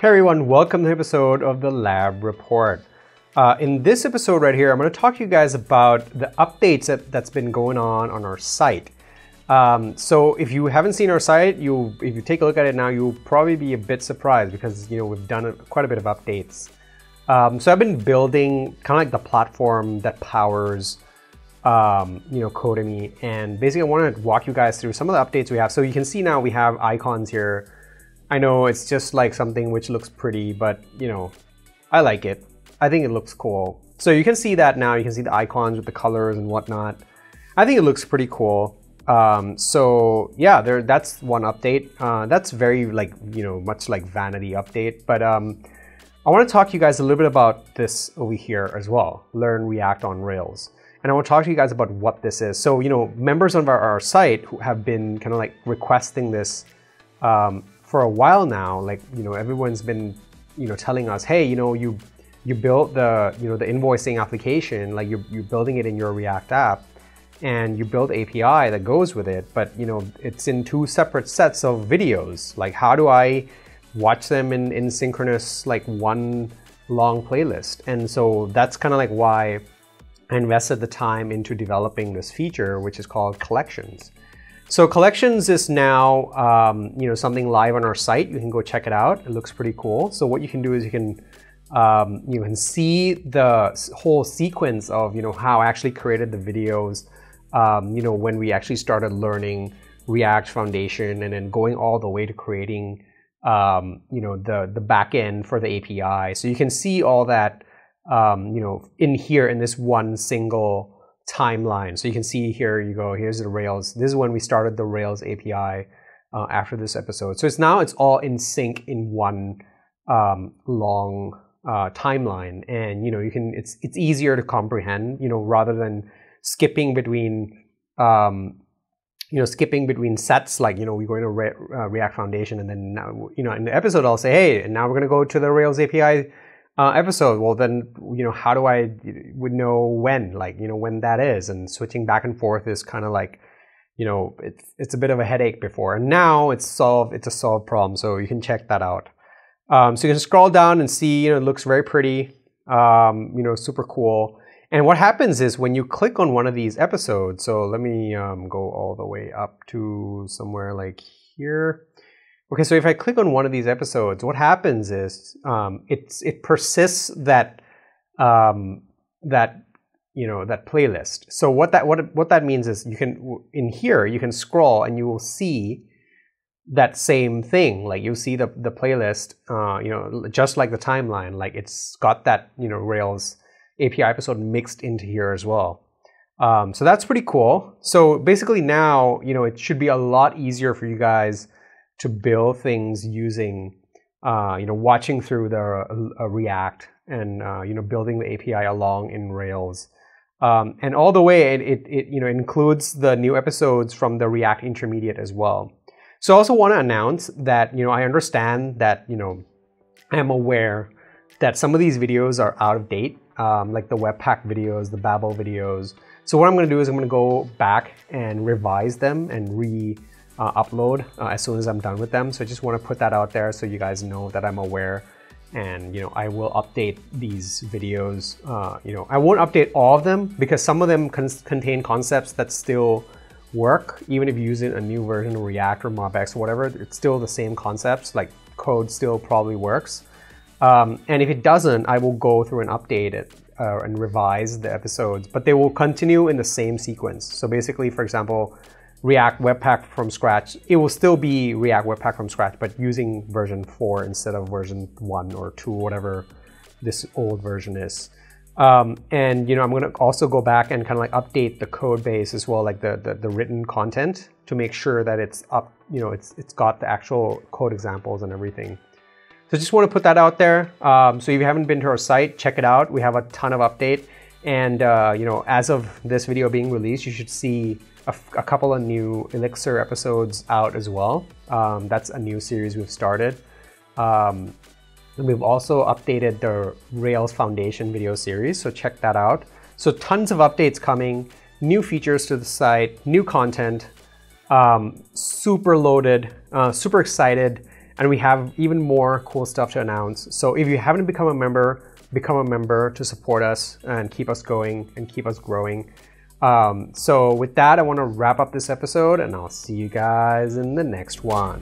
Hey everyone, welcome to the episode of the Lab Report. Uh, in this episode right here, I'm going to talk to you guys about the updates that, that's been going on on our site. Um, so if you haven't seen our site, you if you take a look at it now, you'll probably be a bit surprised because you know we've done quite a bit of updates. Um, so I've been building kind of like the platform that powers um, you know Codemy, and basically I want to walk you guys through some of the updates we have. So you can see now we have icons here I know it's just like something which looks pretty, but you know, I like it. I think it looks cool. So you can see that now. You can see the icons with the colors and whatnot. I think it looks pretty cool. Um, so yeah, there. That's one update. Uh, that's very like you know much like vanity update. But um, I want to talk to you guys a little bit about this over here as well. Learn React on Rails. And I want to talk to you guys about what this is. So you know, members of our, our site who have been kind of like requesting this um, for a while now, like, you know, everyone's been, you know, telling us, hey, you know, you you built the, you know, the invoicing application, like you're, you're building it in your React app and you build API that goes with it, but you know, it's in two separate sets of videos. Like how do I watch them in, in synchronous, like one long playlist? And so that's kind of like why I invested the time into developing this feature, which is called collections. So collections is now um, you know something live on our site. You can go check it out. It looks pretty cool. So what you can do is you can um, you can see the whole sequence of you know how I actually created the videos. Um, you know when we actually started learning React Foundation and then going all the way to creating um, you know the the backend for the API. So you can see all that um, you know in here in this one single timeline. So you can see here, you go, here's the Rails. This is when we started the Rails API uh, after this episode. So it's now it's all in sync in one um, long uh, timeline, and you know you can it's it's easier to comprehend. You know rather than skipping between um, you know skipping between sets like you know we go into Re uh, React Foundation and then now you know in the episode I'll say hey and now we're going to go to the Rails API uh, episode, well then, you know, how do I would know when, like, you know, when that is? And switching back and forth is kind of like, you know, it's, it's a bit of a headache before. And now it's solved, it's a solved problem. So you can check that out. Um, so you can scroll down and see, you know, it looks very pretty, um, you know, super cool. And what happens is when you click on one of these episodes, so let me um, go all the way up to somewhere like here. Okay, so if I click on one of these episodes, what happens is um, it persists that um, that you know that playlist. So what that what what that means is you can in here you can scroll and you will see that same thing. Like you see the the playlist, uh, you know, just like the timeline. Like it's got that you know Rails API episode mixed into here as well. Um, so that's pretty cool. So basically now you know it should be a lot easier for you guys to build things using, uh, you know, watching through the uh, React and uh, you know building the API along in Rails. Um, and all the way, it, it, it, you know includes the new episodes from the React Intermediate as well. So I also want to announce that you know I understand that you know I am aware that some of these videos are out of date, um, like the Webpack videos, the Babel videos. So what I'm going to do is I'm going to go back and revise them and re uh, upload uh, as soon as I'm done with them. So I just want to put that out there so you guys know that I'm aware and you know I will update these videos. Uh, you know I won't update all of them because some of them con contain concepts that still work even if you're using a new version of React or MobX or whatever. It's still the same concepts. Like code still probably works. Um, and if it doesn't, I will go through and update it uh, and revise the episodes, but they will continue in the same sequence. So basically, for example, React Webpack from scratch, it will still be React Webpack from scratch, but using version 4 instead of version 1 or 2, whatever this old version is. Um, and you know, I'm going to also go back and kind of like update the code base as well, like the, the, the written content to make sure that it's up, you know, it's it's got the actual code examples and everything. So just want to put that out there. Um, so if you haven't been to our site, check it out. We have a ton of update. And uh, you know, as of this video being released, you should see a, couple of new Elixir episodes out as well. Um, that's a new series we've started. Um, we've also updated the Rails Foundation video series, so check that out. So tons of updates coming, new features to the site, new content, um, super loaded, uh, super excited. and we have even more cool stuff to announce. So if you haven't become a member, become a member to support us and keep us going and keep us growing. Um, so with that, I want to wrap up this episode, and I'll see you guys in the next one.